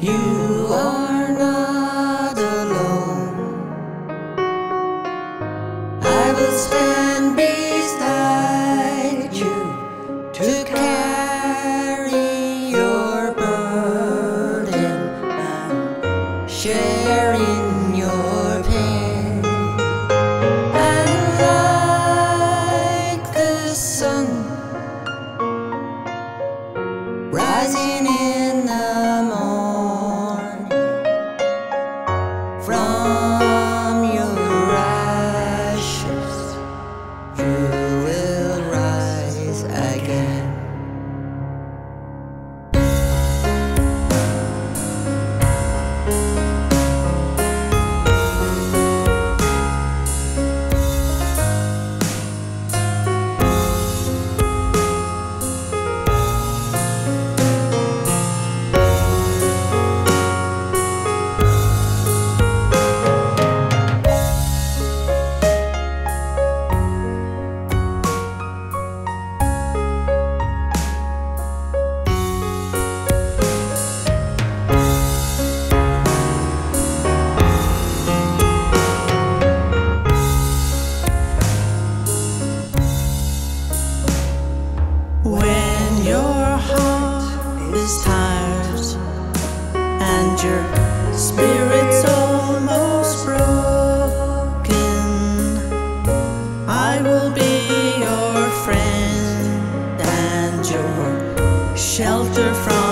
You are not alone. I will stand beside you to carry your burden and share in your pain. And like the sun rising in your spirit's almost broken, I will be your friend and your shelter from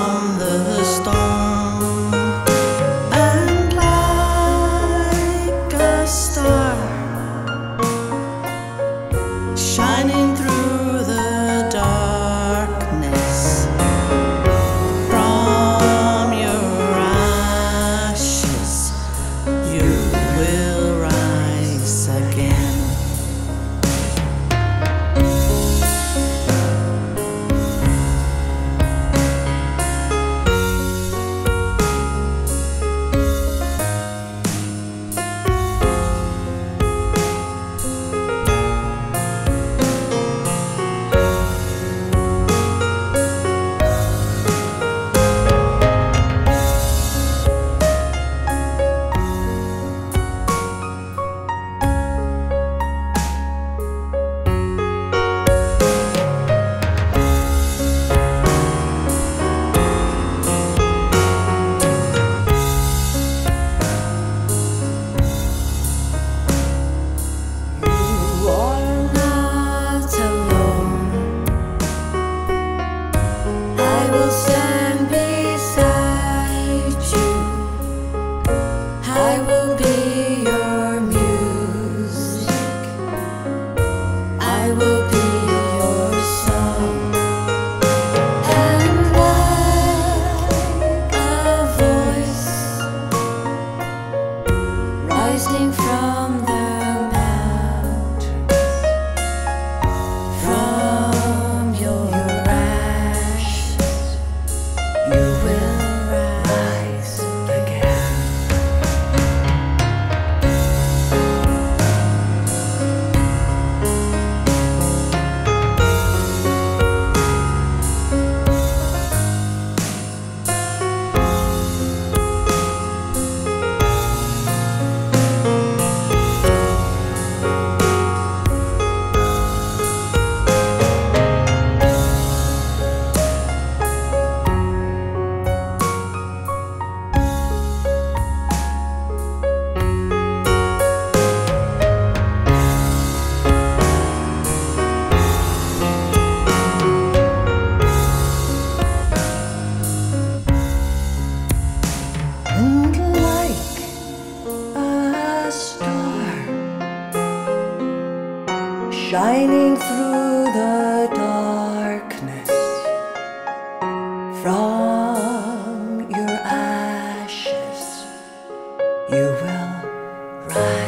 will be shining through the darkness. From your ashes you will rise.